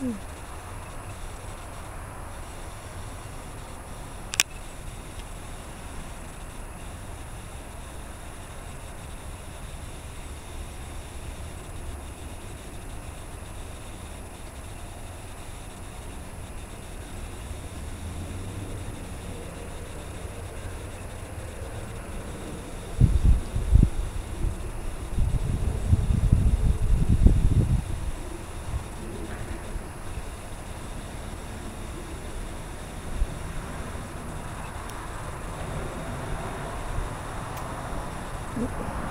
Hmm. Nope.